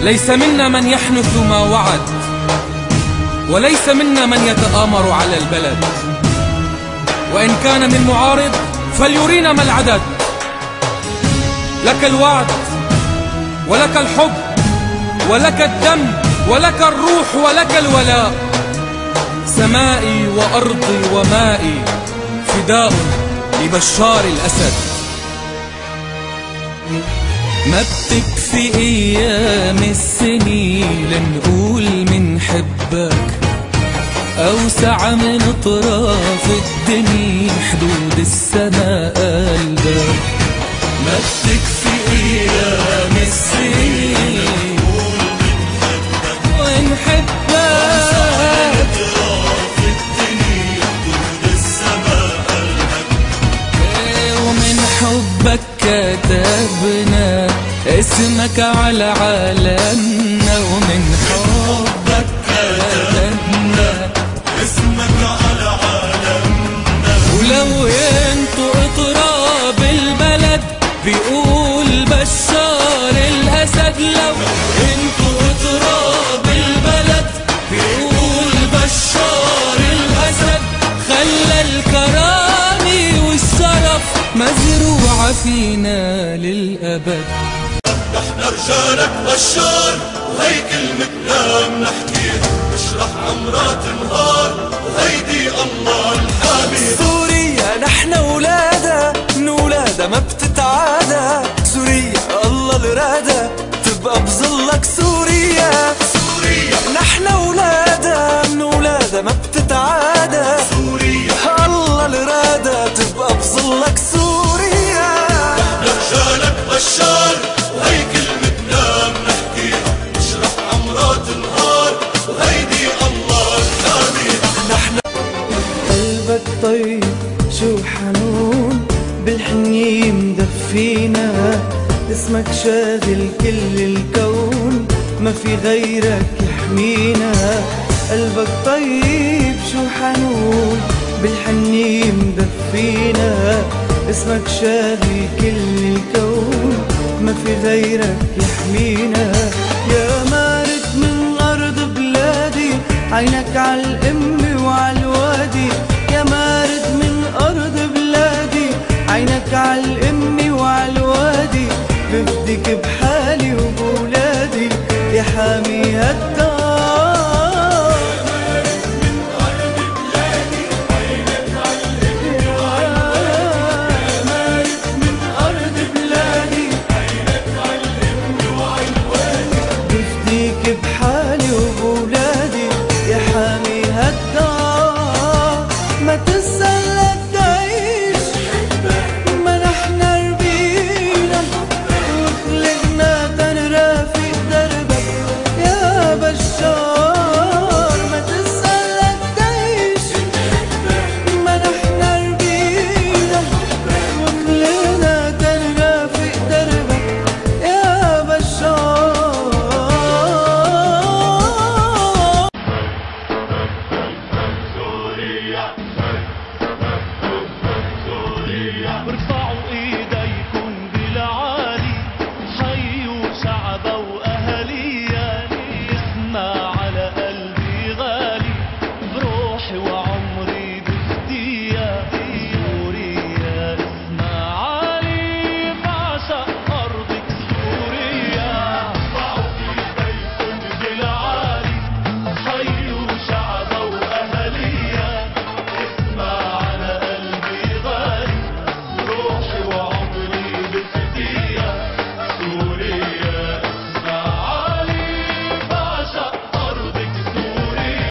ليس منا من يحنث ما وعد وليس منا من يتآمر على البلد. وإن كان من معارض فليرينا ما العدد. لك الوعد ولك الحب ولك الدم ولك الروح ولك الولاء. سمائي وأرضي ومائي فداء لبشار الأسد. ما بتكفي أيام حدود السماء قلبك ما بتكفي أيام السنين ونحبك ومن حبك كتبنا اسمك على عالمنا ومن مزروعة فينا للأبد. إحنا رجالك بشار وهي كلمتنا بنحكيها اشرح عمرات نهار شو حنون بالحنية مدفينا اسمك شاغل كل الكون ما في غيرك يحمينا. قلبك طيب شو حنون بالحنية مدفينا اسمك شاغل كل الكون ما في غيرك يحمينا. يا مارد من أرض بلادي عينك عالأم दिख